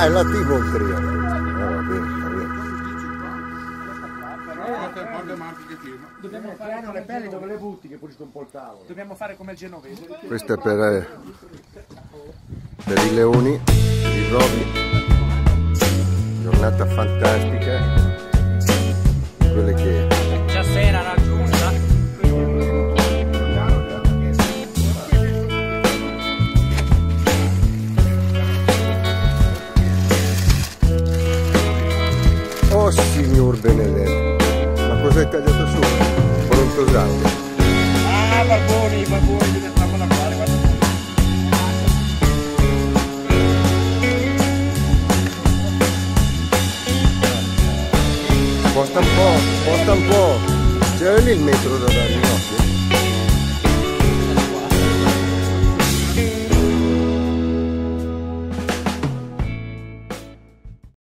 Ah, è la tipo il trio. Va bene, va bene. Dobbiamo fare le pelli dove le butti che pulisco un po' il tavolo. Dobbiamo fare come il genovese. Questo è per, eh, per i leoni, per i rovi. Giornata fantastica. Signor benedetto, ma hai tagliato su? Prontosauro. Ah, barboni, barboni, diventiamo da fare, guarda. Sposta un po', sposta un po'. C'era lì il metro da darmi, no?